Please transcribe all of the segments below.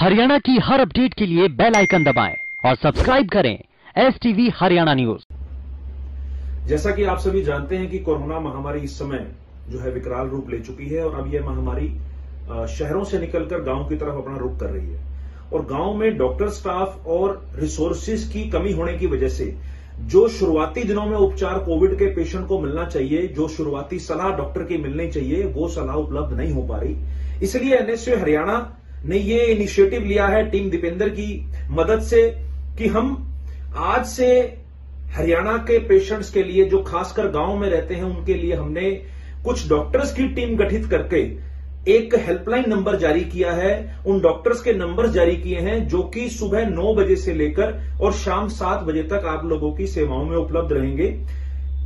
हरियाणा की हर अपडेट के लिए बेल आइकन दबाएँ और सब्सक्राइब करें एस टीवी हरियाणा न्यूज़। जैसा कि आप सभी जानते हैं कि कोरोना महामारी इस समय जो है विकराल रूप ले चुकी है और अब यह महामारी शहरों से निकलकर गाँव की तरफ़ अपना रुख कर रही है। और गाँव में डॉक्टर स्टाफ और रिसोर्सेज की कमी होने की वजह से जो शुरुआती दिनों में उपचार कोविड के पेशेंट को मिलना चाहिए, जो शुरुआती सलाह डॉक्टर की मिलनी चाहिए, वो सलाह उपलब्ध नहीं हो पा रही। इसलिए एनएसयू हरियाणा ने ये इनिशिएटिव लिया है टीम दीपेंद्र की मदद से कि हम आज से हरियाणा के पेशेंट्स के लिए, जो खासकर गाँव में रहते हैं, उनके लिए हमने कुछ डॉक्टर्स की टीम गठित करके एक हेल्पलाइन नंबर जारी किया है। उन डॉक्टर्स के नंबर जारी किए हैं, जो कि सुबह 9 बजे से लेकर और शाम 7 बजे तक आप लोगों की सेवाओं में उपलब्ध रहेंगे।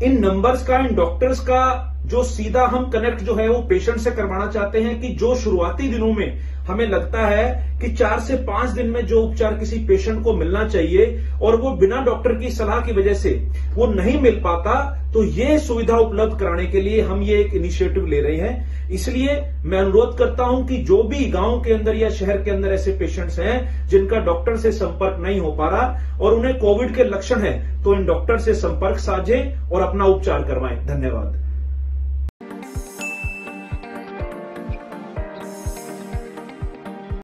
इन नंबर्स का, इन डॉक्टर्स का जो सीधा हम कनेक्ट जो है, वो पेशेंट से करवाना चाहते हैं कि जो शुरुआती दिनों में हमें लगता है कि चार से पाँच दिन में जो उपचार किसी पेशेंट को मिलना चाहिए और वो बिना डॉक्टर की सलाह की वजह से वो नहीं मिल पाता तो ये सुविधा उपलब्ध कराने के लिए हम ये एक इनिशिएटिव ले रहे हैं। इसलिए मैं अनुरोध करता हूँ कि जो भी गाँव के अंदर या शहर के अंदर ऐसे पेशेंट्स हैं, जिनका डॉक्टर से संपर्क नहीं हो पा रहा और उन्हें कोविड के लक्षण है तो इन डॉक्टर से संपर्क साझे और अपना उपचार करवाएँ। धन्यवाद।